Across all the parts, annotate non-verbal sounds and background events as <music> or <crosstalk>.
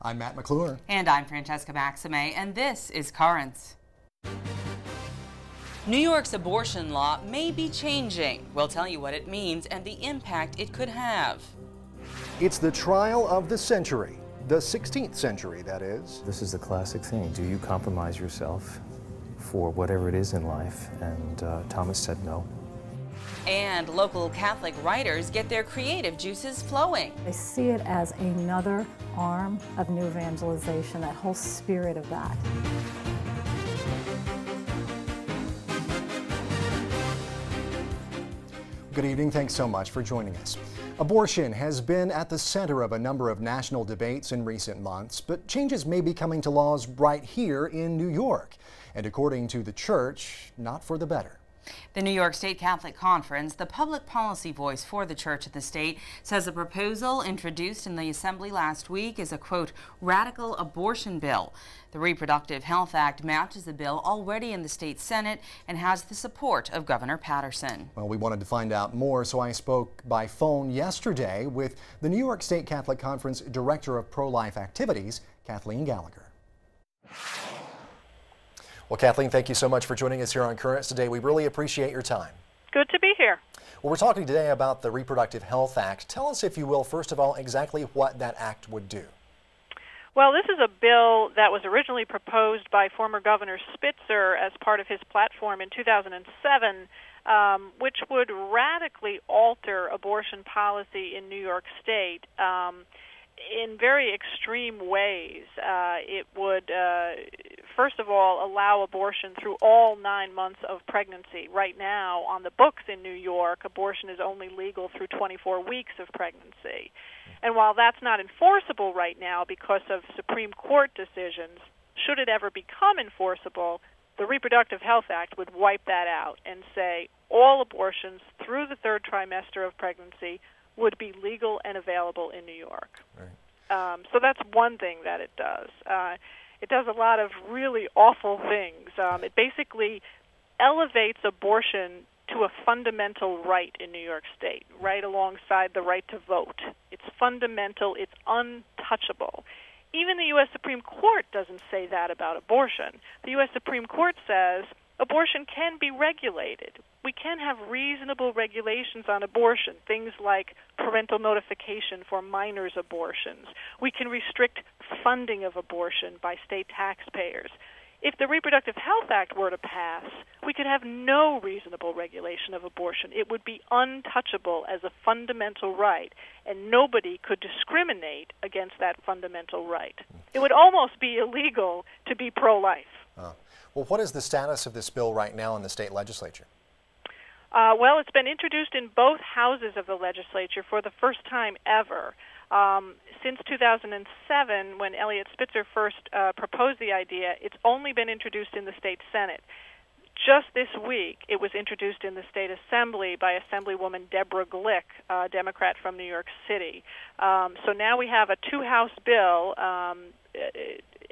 I'm Matt McClure. And I'm Francesca Maxime, and this is Currents. New York's abortion law may be changing. We'll tell you what it means and the impact it could have. It's the trial of the century, the 16th century, that is. This is the classic thing. Do you compromise yourself for whatever it is in life? And uh, Thomas said no. And local Catholic writers get their creative juices flowing. I see it as another arm of new evangelization, that whole spirit of that. Good evening. Thanks so much for joining us. Abortion has been at the center of a number of national debates in recent months, but changes may be coming to laws right here in New York. And according to the church, not for the better. The New York State Catholic Conference, the public policy voice for the church of the state, says a proposal introduced in the assembly last week is a quote, radical abortion bill. The Reproductive Health Act matches the bill already in the state Senate and has the support of Governor Paterson. Well, we wanted to find out more, so I spoke by phone yesterday with the New York State Catholic Conference Director of Pro Life Activities, Kathleen Gallagher. Well, Kathleen, thank you so much for joining us here on Currents today. We really appreciate your time. Good to be here. Well, we're talking today about the Reproductive Health Act. Tell us, if you will, first of all, exactly what that act would do. Well, this is a bill that was originally proposed by former Governor Spitzer as part of his platform in 2007, um, which would radically alter abortion policy in New York State. Um, in very extreme ways. Uh, it would, uh, first of all, allow abortion through all nine months of pregnancy. Right now, on the books in New York, abortion is only legal through 24 weeks of pregnancy. And while that's not enforceable right now because of Supreme Court decisions, should it ever become enforceable, the Reproductive Health Act would wipe that out and say all abortions through the third trimester of pregnancy would be legal and available in New York. Right. Um, so that's one thing that it does. Uh, it does a lot of really awful things. Um, it basically elevates abortion to a fundamental right in New York State, right alongside the right to vote. It's fundamental, it's untouchable. Even the U.S. Supreme Court doesn't say that about abortion. The U.S. Supreme Court says abortion can be regulated. We can have reasonable regulations on abortion, things like parental notification for minors' abortions. We can restrict funding of abortion by state taxpayers. If the Reproductive Health Act were to pass, we could have no reasonable regulation of abortion. It would be untouchable as a fundamental right, and nobody could discriminate against that fundamental right. It would almost be illegal to be pro life. Oh. Well, what is the status of this bill right now in the state legislature? Uh, well, it's been introduced in both houses of the legislature for the first time ever. Um, since 2007, when Eliot Spitzer first uh, proposed the idea, it's only been introduced in the state Senate. Just this week, it was introduced in the state assembly by Assemblywoman Deborah Glick, a Democrat from New York City. Um, so now we have a two-house bill um,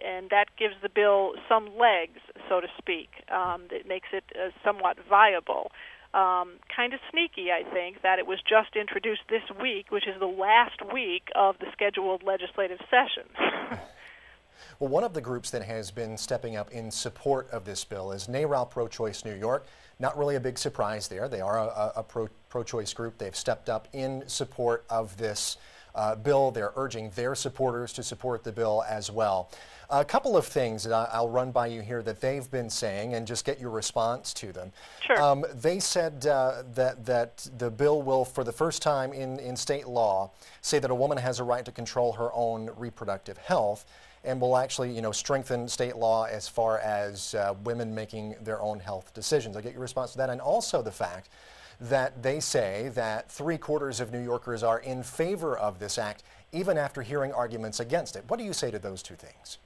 and that gives the bill some legs, so to speak. Um, that makes it uh, somewhat viable. Um, kind of sneaky, I think, that it was just introduced this week, which is the last week of the scheduled legislative session. <laughs> well, one of the groups that has been stepping up in support of this bill is NARAL Pro Choice New York. Not really a big surprise there. They are a, a pro choice group. They've stepped up in support of this uh, bill. They're urging their supporters to support the bill as well. A couple of things that I'll run by you here that they've been saying and just get your response to them. Sure. Um, they said uh, that, that the bill will, for the first time in, in state law, say that a woman has a right to control her own reproductive health and will actually, you know, strengthen state law as far as uh, women making their own health decisions. I get your response to that, and also the fact that they say that three quarters of New Yorkers are in favor of this act, even after hearing arguments against it. What do you say to those two things?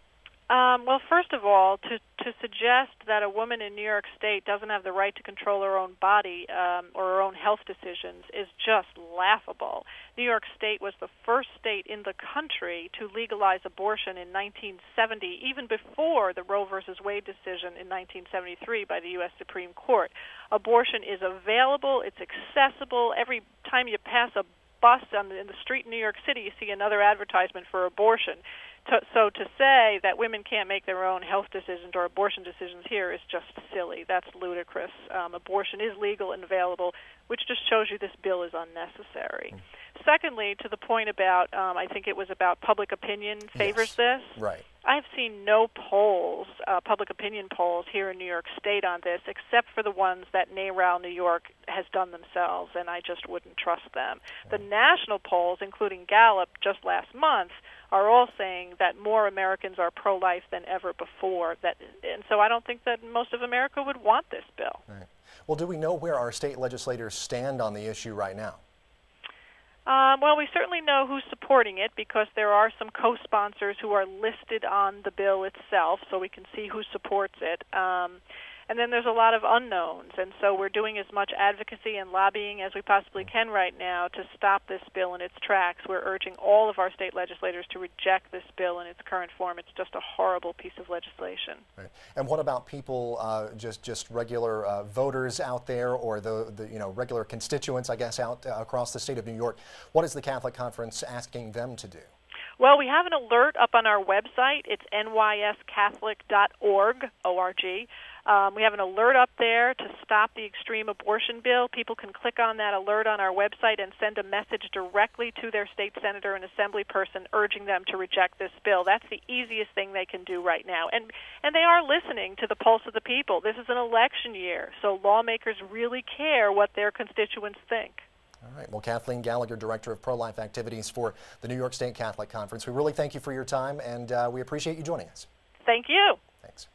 Um, well, first of all, to to suggest that a woman in New York State doesn't have the right to control her own body um, or her own health decisions is just laughable. New York State was the first state in the country to legalize abortion in 1970, even before the Roe versus Wade decision in 1973 by the U.S. Supreme Court. Abortion is available; it's accessible. Every time you pass a bus on the, in the street in New York City, you see another advertisement for abortion. To, so to say that women can't make their own health decisions or abortion decisions here is just silly. That's ludicrous. Um, abortion is legal and available, which just shows you this bill is unnecessary. Mm. Secondly, to the point about, um, I think it was about public opinion favors yes. this. Right. I've seen no polls, uh, public opinion polls here in New York State on this, except for the ones that NARAL New York has done themselves, and I just wouldn't trust them. The national polls, including Gallup just last month, are all saying that more Americans are pro-life than ever before. That, and so I don't think that most of America would want this bill. Right. Well, do we know where our state legislators stand on the issue right now? Um, well, we certainly know who's supporting it because there are some co-sponsors who are listed on the bill itself, so we can see who supports it. Um, and then there's a lot of unknowns, and so we're doing as much advocacy and lobbying as we possibly can right now to stop this bill in its tracks. We're urging all of our state legislators to reject this bill in its current form. It's just a horrible piece of legislation. Right. And what about people, uh, just just regular uh, voters out there, or the, the you know regular constituents, I guess, out uh, across the state of New York? What is the Catholic Conference asking them to do? Well, we have an alert up on our website. It's nyscatholic.org, O-R-G. Um, we have an alert up there to stop the extreme abortion bill. People can click on that alert on our website and send a message directly to their state senator and assembly person urging them to reject this bill. That's the easiest thing they can do right now. And and they are listening to the pulse of the people. This is an election year, so lawmakers really care what their constituents think. All right. Well, Kathleen Gallagher, Director of Pro-Life Activities for the New York State Catholic Conference, we really thank you for your time, and uh, we appreciate you joining us. Thank you. Thanks.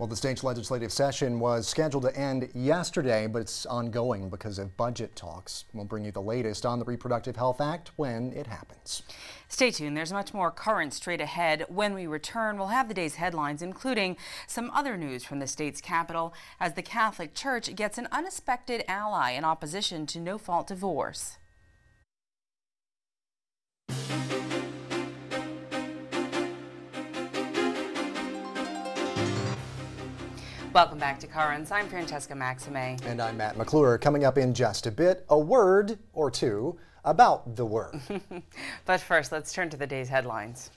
Well, the state's legislative session was scheduled to end yesterday, but it's ongoing because of budget talks. We'll bring you the latest on the Reproductive Health Act when it happens. Stay tuned. There's much more current straight ahead. When we return, we'll have the day's headlines, including some other news from the state's capital as the Catholic Church gets an unexpected ally in opposition to no fault divorce. Welcome back to Currents. I'm Francesca Maxime. And I'm Matt McClure. Coming up in just a bit, a word or two about the word. <laughs> but first, let's turn to the day's headlines.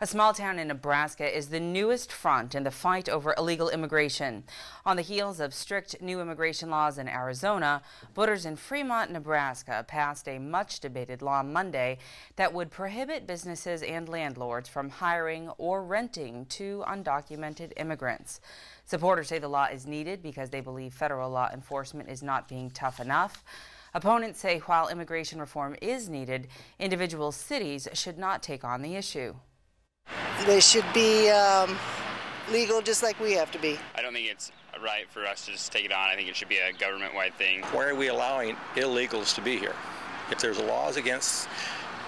A small town in Nebraska is the newest front in the fight over illegal immigration. On the heels of strict new immigration laws in Arizona, voters in Fremont, Nebraska passed a much debated law Monday that would prohibit businesses and landlords from hiring or renting to undocumented immigrants. Supporters say the law is needed because they believe federal law enforcement is not being tough enough. Opponents say while immigration reform is needed, individual cities should not take on the issue. They should be um, legal just like we have to be. I don't think it's right for us to just take it on. I think it should be a government wide thing. Why are we allowing illegals to be here? If there's laws against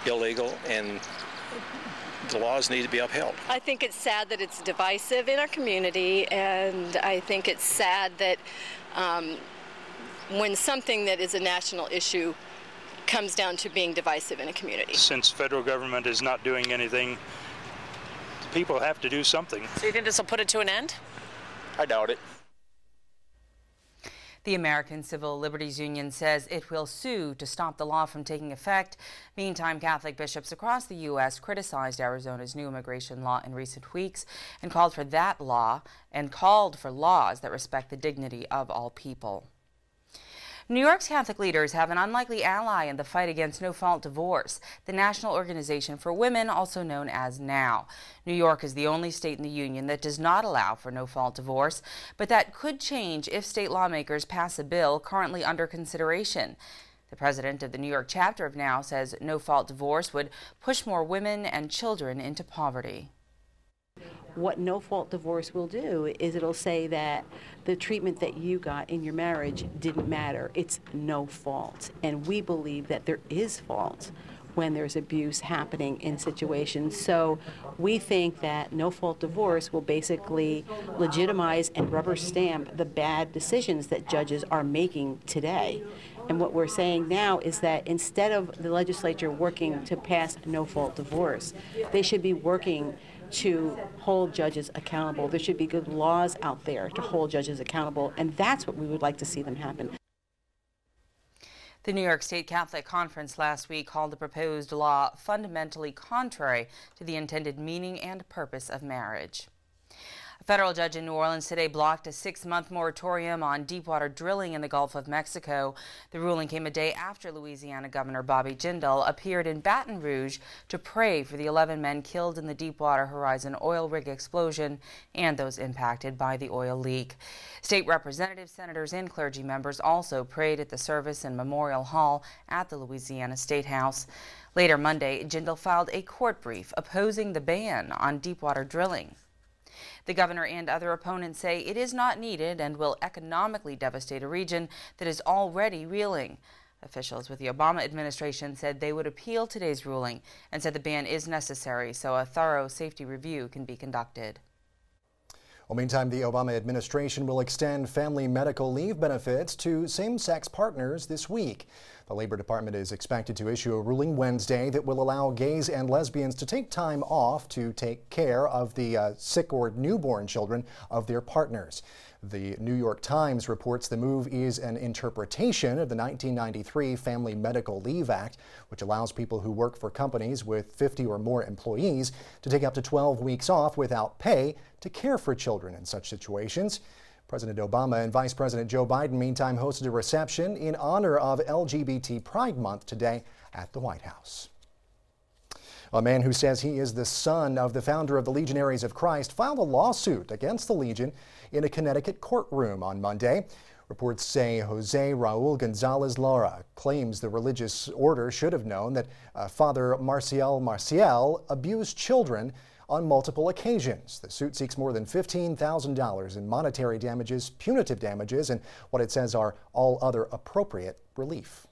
illegal and the laws need to be upheld. I think it's sad that it's divisive in our community, and I think it's sad that um, when something that is a national issue comes down to being divisive in a community. Since federal government is not doing anything people have to do something. So you think this will put it to an end? I doubt it. The American Civil Liberties Union says it will sue to stop the law from taking effect. Meantime, Catholic bishops across the U.S. criticized Arizona's new immigration law in recent weeks and called for that law and called for laws that respect the dignity of all people. New York's Catholic leaders have an unlikely ally in the fight against no fault divorce, the National Organization for Women, also known as NOW. New York is the only state in the Union that does not allow for no fault divorce, but that could change if state lawmakers pass a bill currently under consideration. The president of the New York chapter of NOW says no fault divorce would push more women and children into poverty. What no fault divorce will do is it'll say that the treatment that you got in your marriage didn't matter. It's no fault. And we believe that there is fault when there's abuse happening in situations. So we think that no fault divorce will basically legitimize and rubber stamp the bad decisions that judges are making today. And what we're saying now is that instead of the legislature working to pass no fault divorce, they should be working to hold judges accountable. There should be good laws out there to hold judges accountable, and that's what we would like to see them happen. The New York State Catholic Conference last week called the proposed law fundamentally contrary to the intended meaning and purpose of marriage. Federal judge in New Orleans today blocked a six month moratorium on deepwater drilling in the Gulf of Mexico. The ruling came a day after Louisiana Governor Bobby Jindal appeared in Baton Rouge to pray for the 11 men killed in the Deepwater Horizon oil rig explosion and those impacted by the oil leak. State representatives, senators, and clergy members also prayed at the service in Memorial Hall at the Louisiana State House. Later Monday, Jindal filed a court brief opposing the ban on deepwater drilling. The governor and other opponents say it is not needed and will economically devastate a region that is already reeling. Officials with the Obama administration said they would appeal today's ruling and said the ban is necessary so a thorough safety review can be conducted. Well, meantime, the Obama administration will extend family medical leave benefits to same sex partners this week. The Labor Department is expected to issue a ruling Wednesday that will allow gays and lesbians to take time off to take care of the uh, sick or newborn children of their partners. The New York Times reports the move is an interpretation of the 1993 Family Medical Leave Act, which allows people who work for companies with 50 or more employees to take up to 12 weeks off without pay to care for children in such situations. President Obama and Vice President Joe Biden, meantime, hosted a reception in honor of LGBT Pride Month today at the White House. A man who says he is the son of the founder of the Legionaries of Christ filed a lawsuit against the Legion in a Connecticut courtroom on Monday. Reports say Jose Raul Gonzalez Lara claims the religious order should have known that uh, Father Marcial Maciel abused children on multiple occasions. The suit seeks more than $15,000 in monetary damages, punitive damages, and what it says are all other appropriate relief.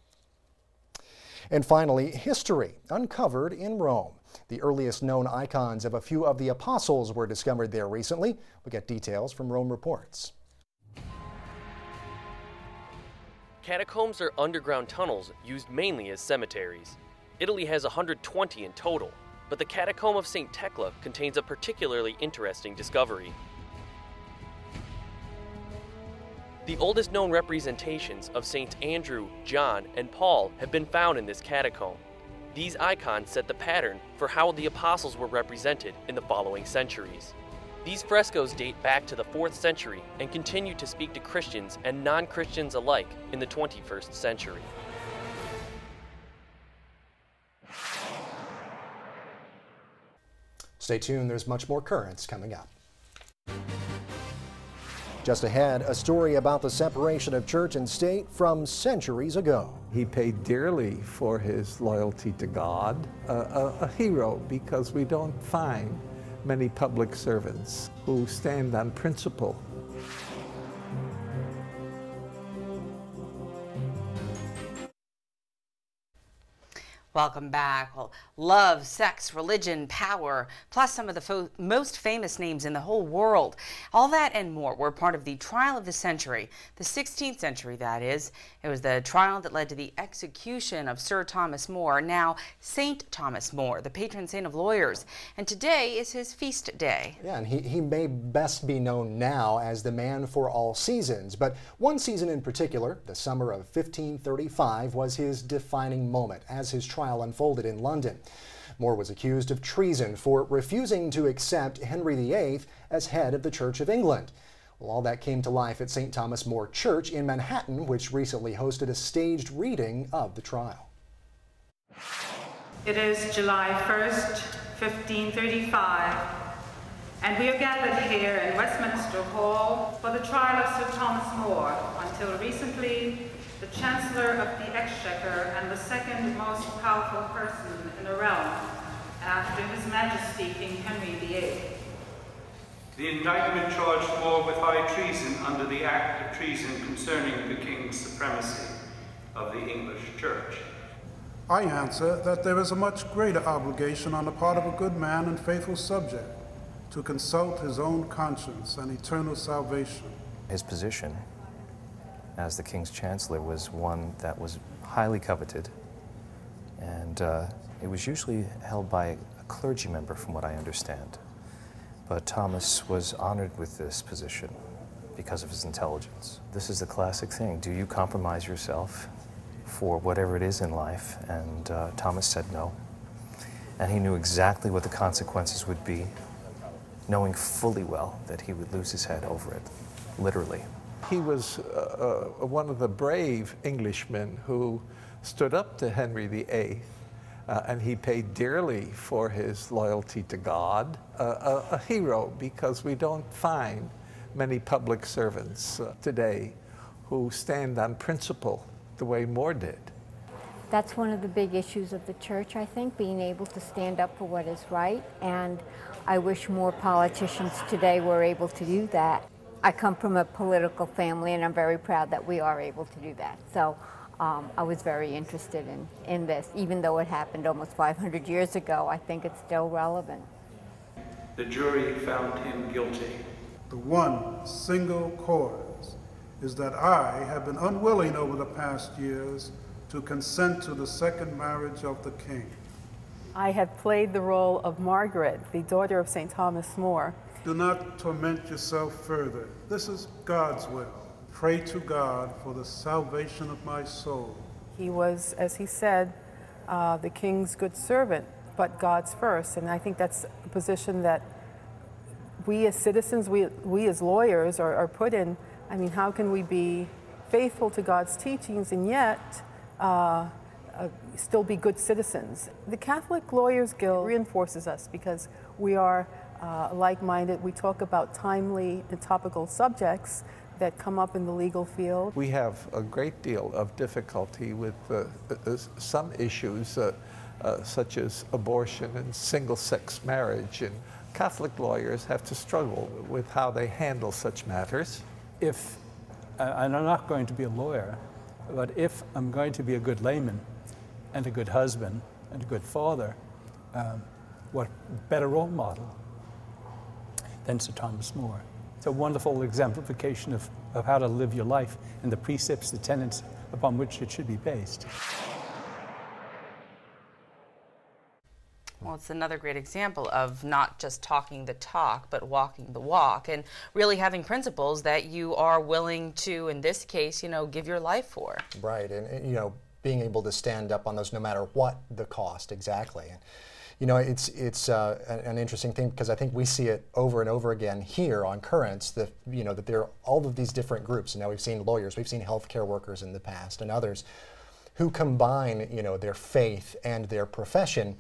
And finally, history uncovered in Rome. The earliest known icons of a few of the apostles were discovered there recently. We get details from Rome Reports. Catacombs are underground tunnels used mainly as cemeteries. Italy has 120 in total, but the Catacomb of St. Thecla contains a particularly interesting discovery. The oldest known representations of Saints Andrew, John, and Paul have been found in this catacomb. These icons set the pattern for how the apostles were represented in the following centuries. These frescoes date back to the 4th century and continue to speak to Christians and non Christians alike in the 21st century. Stay tuned, there's much more currents coming up. Just ahead, a story about the separation of church and state from centuries ago. He paid dearly for his loyalty to God, a, a, hero because we don't find many public servants who stand on principle Welcome back. Well, love, sex, religion, power, plus some of the fo most famous names in the whole world. All that and more were part of the trial of the century, the 16th century, that is. It was the trial that led to the execution of Sir Thomas More, now Saint Thomas More, the patron saint of lawyers. And today is his feast day. Yeah, and he, he may best be known now as the man for all seasons. But one season in particular, the summer of 1535, was his defining moment as his trial unfolded in London. More was accused of treason for refusing to accept Henry VIII as head of the Church of England. Well, all that came to life at St. Thomas More Church in Manhattan, which recently hosted a staged reading of the trial. It is July 1st, 1535, and we are gathered here in Westminster Hall for the trial of Sir Thomas More, until recently the Chancellor of the Exchequer and the second most powerful person in the realm after His Majesty King Henry VIII. The indictment charged More with high treason under the Act of Treason concerning the King's supremacy of the English Church. I answer that there is a much greater obligation on the part of a good man and faithful subject to consult his own conscience and eternal salvation. His position as the King's Chancellor was one that was highly coveted, and uh, it was usually held by a clergy member, from what I understand. But Thomas was honored with this position because of his intelligence. This is the classic thing. Do you compromise yourself for whatever it is in life? And uh, Thomas said no. And he knew exactly what the consequences would be, knowing fully well that he would lose his head over it, literally. He was uh, uh, one of the brave Englishmen who stood up to Henry VIII, uh, and he paid dearly for his loyalty to God. a, a, hero because we don't find many public servants uh, today who stand on principle the way More did. That's one of the big issues of the church, I think, being able to stand up for what is right. And I wish more politicians today were able to do that. I come from a political family, and I'm very proud that we are able to do that. So um, I was very interested in, in this. Even though it happened almost 500 years ago, I think it's still relevant. The jury found him guilty. The one single cause is that I have been unwilling over the past years to consent to the second marriage of the king. I have played the role of Margaret, the daughter of St. Thomas More, do not torment yourself further. This is God's will. Pray to God for the salvation of my soul. He was, as he said, uh, the king's good servant, but God's first. And I think that's a position that we as citizens, we, we as lawyers are, are put in. I mean, how can we be faithful to God's teachings and yet uh, uh, still be good citizens? The Catholic Lawyers Guild reinforces us because we are uh, like-minded. We talk about timely and topical subjects that come up in the legal field. We have a great deal of difficulty with uh, uh, some issues uh, uh, such as abortion and single-sex marriage and Catholic lawyers have to struggle with how they handle such matters. If, and I'm not going to be a lawyer, but if I'm going to be a good layman and a good husband and a good father, um, what better role model than Sir Thomas More. It's a wonderful exemplification of, of how to live your life and the precepts, the tenets upon which it should be based. Well, it's another great example of not just talking the talk, but walking the walk and really having principles that you are willing to, in this case, you know, give your life for. Right. And, you know, being able to stand up on those no matter what the cost, exactly. And, you know, it's it's uh, an, interesting thing because I think we see it over and over again here on Currents that you know that there are all of these different groups. And now we've seen lawyers, we've seen healthcare workers in the past, and others who combine you know their faith and their profession.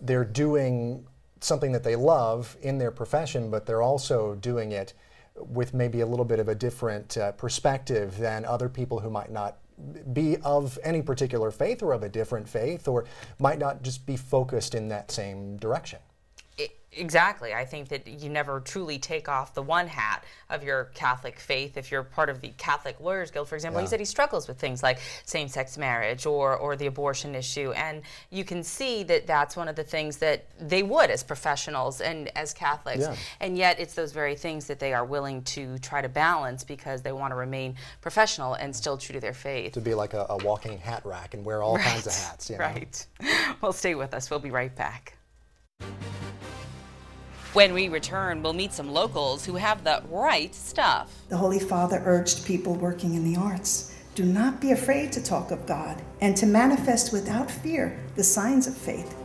They're doing something that they love in their profession, but they're also doing it with maybe a little bit of a different uh, perspective than other people who might not be of any particular faith or of a different faith or might not just be focused in that same direction. Exactly. I think that you never truly take off the one hat of your Catholic faith. If you're part of the Catholic Lawyers Guild, for example, yeah. he said he struggles with things like same-sex marriage or, or the abortion issue. And you can see that that's one of the things that they would as professionals and as Catholics. Yeah. And yet it's those very things that they are willing to try to balance because they want to remain professional and still true to their faith. To be like a, a walking hat rack and wear all right. kinds of hats. You know? Right. <laughs> Well, stay with us. We'll be right back. When we return, we'll meet some locals who have the right stuff. The Holy Father urged people working in the arts do not be afraid to talk of God and to manifest without fear the signs of faith.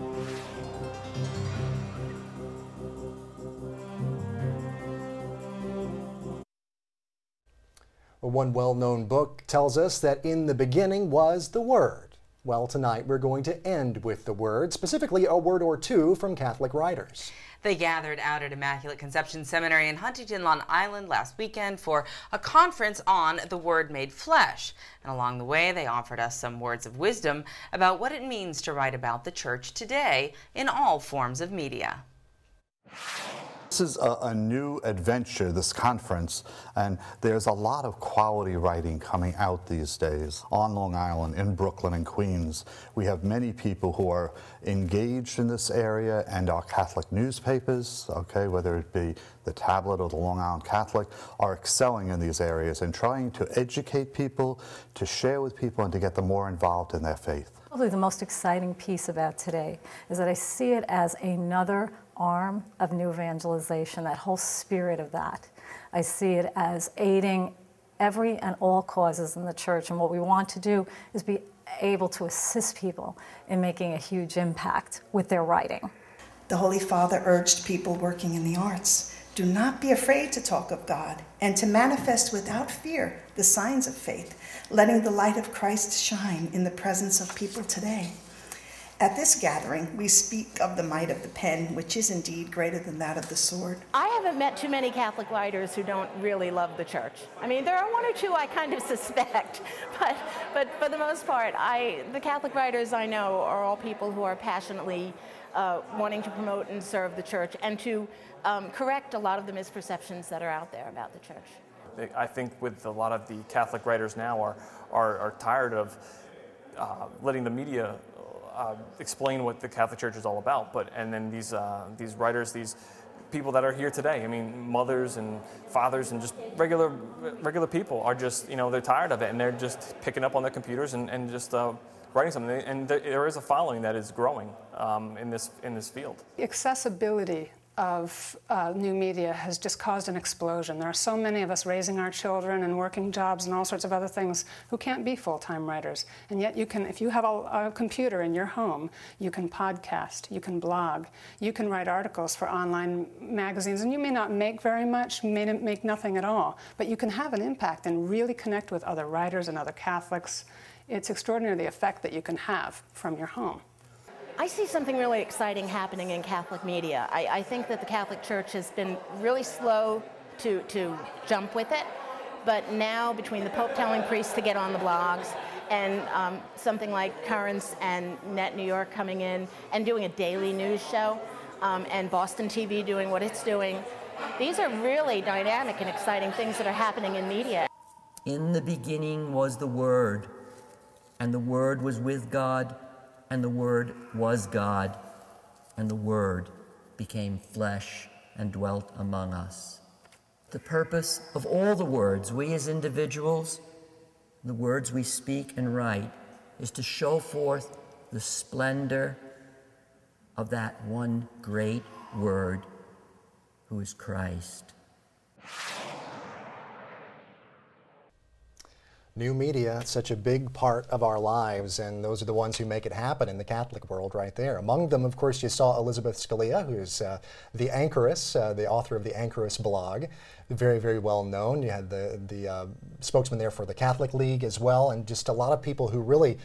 One well known book tells us that in the beginning was the Word. Well, tonight we're going to end with the Word, specifically a word or two from Catholic writers. They gathered out at Immaculate Conception Seminary in Huntington, Long Island last weekend for a conference on the Word made flesh. And along the way, they offered us some words of wisdom about what it means to write about the Church today in all forms of media. This is a, a, new adventure, this conference, and there's a lot of quality writing coming out these days. On Long Island, in Brooklyn and Queens, we have many people who are engaged in this area and our Catholic newspapers, okay, whether it be the Tablet or the Long Island Catholic, are excelling in these areas and trying to educate people, to share with people, and to get them more involved in their faith. Probably the most exciting piece about today is that I see it as another arm of new evangelization, that whole spirit of that. I see it as aiding every and all causes in the church. And what we want to do is be able to assist people in making a huge impact with their writing. The Holy Father urged people working in the arts do not be afraid to talk of God and to manifest without fear the signs of faith, letting the light of Christ shine in the presence of people today. At this gathering, we speak of the might of the pen, which is indeed greater than that of the sword. I haven't met too many Catholic writers who don't really love the church. I mean, there are one or two I kind of <laughs> suspect, but, but for the most part, I, the Catholic writers I know are all people who are passionately uh, wanting to promote and serve the church and to um, correct a lot of the misperceptions that are out there about the church. I think with a lot of the Catholic writers now are, are, are tired of uh, letting the media uh, explain what the Catholic Church is all about. But and then these uh, these writers, these people that are here today. I mean, mothers and fathers and just regular regular people are just you know they're tired of it and they're just picking up on their computers and and just. Uh, writing something, and there is a following that is growing um, in this in this field. Accessibility of uh, new media has just caused an explosion. There are so many of us raising our children and working jobs and all sorts of other things who can't be full-time writers. And yet you can, if you have a, a, computer in your home, you can podcast, you can blog, you can write articles for online magazines, and you may not make very much, may make nothing at all, but you can have an impact and really connect with other writers and other Catholics. It's extraordinary the effect that you can have from your home. I see something really exciting happening in Catholic media. I, I, think that the Catholic Church has been really slow to, to jump with it, but now between the Pope telling priests to get on the blogs and um, something like Currents and Net New York coming in and doing a daily news show, um, and Boston TV doing what it's doing, these are really dynamic and exciting things that are happening in media. In the beginning was the Word, and the Word was with God and the Word was God, and the Word became flesh and dwelt among us. The purpose of all the words we as individuals, the words we speak and write, is to show forth the splendor of that one great Word who is Christ. New media, such a big part of our lives, and those are the ones who make it happen in the Catholic world right there. Among them, of course, you saw Elizabeth Scalia, who's uh, the anchoress, uh, the author of the Anchoress blog, very, very well known. You had the, the uh, spokesman there for the Catholic League as well, and just a lot of people who really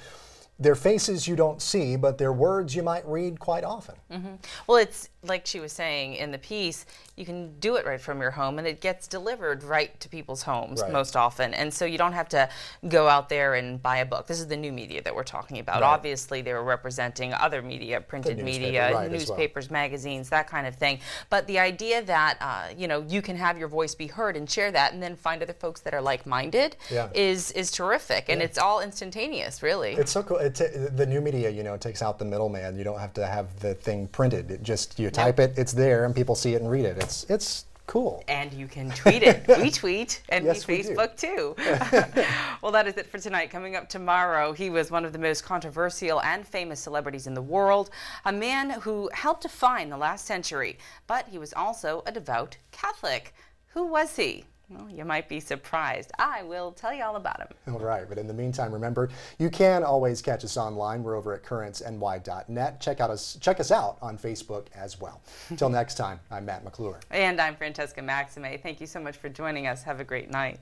their faces you don't see, but their words you might read quite often. Mm-hmm. Well, it's like she was saying in the piece, you can do it right from your home and it gets delivered right to people's homes right. most often. And so you don't have to go out there and buy a book. This is the new media that we're talking about. Right. Obviously, they were representing other media, printed media, right, newspapers, well. magazines, that kind of thing. But the idea that, uh, you know, you can have your voice be heard and share that and then find other folks that are like-minded yeah. is, is terrific. And yeah. it's all instantaneous, really. It's so cool. It the new media, you know, takes out the middleman. You don't have to have the thing printed. It just, you type yep. it, it's there, and people see it and read it. It's, it's cool. And you can tweet it. we <laughs> tweet, and yes, we Facebook too. <laughs> well, that is it for tonight. Coming up tomorrow, he was one of the most controversial and famous celebrities in the world, a man who helped define the last century, but he was also a devout Catholic. Who was he? Well, you might be surprised. I will tell you all about them. All right, but in the meantime, remember, you can always catch us online. We're over at currentsny.net. Check out us check us out on Facebook as well. <laughs> Until next time, I'm Matt McClure. And I'm Francesca Maxime. Thank you so much for joining us. Have a great night.